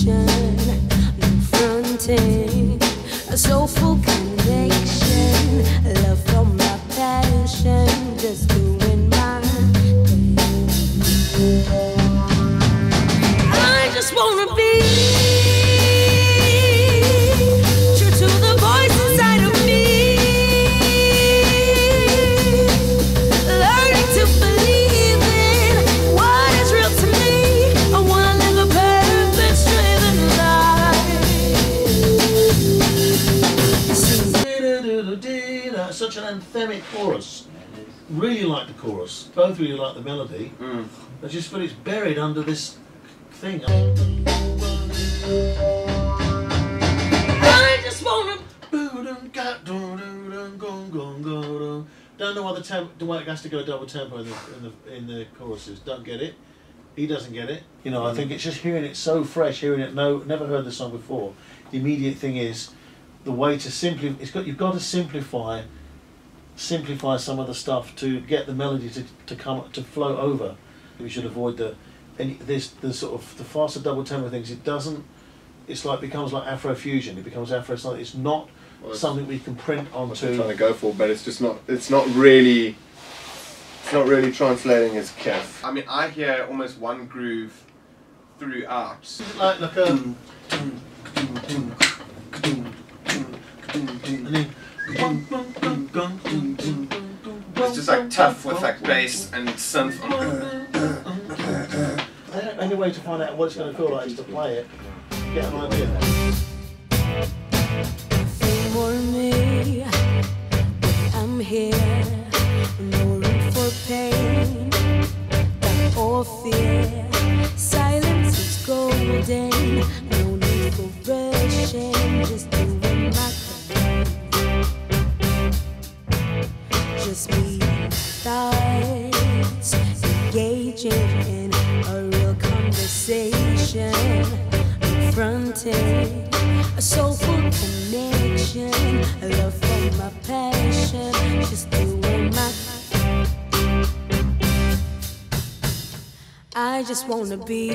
ocean really like the chorus. Both really like the melody. Mm. I just feel it's buried under this thing. I just wanna. Don't know why the temp, the way it has to go double tempo in the, in the in the choruses. Don't get it. He doesn't get it. You know, I think it's just hearing it so fresh, hearing it. No, never heard the song before. The immediate thing is the way to simply. It's got you've got to simplify, simplify some of the stuff to get the melody to, to come to flow over. We should avoid the any this the sort of the faster double tempo things. It doesn't. It's like becomes like Afrofusion. It becomes Afro. It's, not, it's not Well, it's something we can print what they're onto. trying to go for, but it's just not. It's not really. It's not really translating as Kev. I mean, I hear almost one groove throughout. like like a and then It's just like tough with like bass and synth. On. The only way to find out what it's going to feel like is to play it, get an idea. Fame or me, I'm here. No room for pain or fear. Silence is golden. No need for rushing. Just Just me thoughts engaging in a real conversation. Confronting a soulful connection, a love for my passion, just doing my. I just wanna be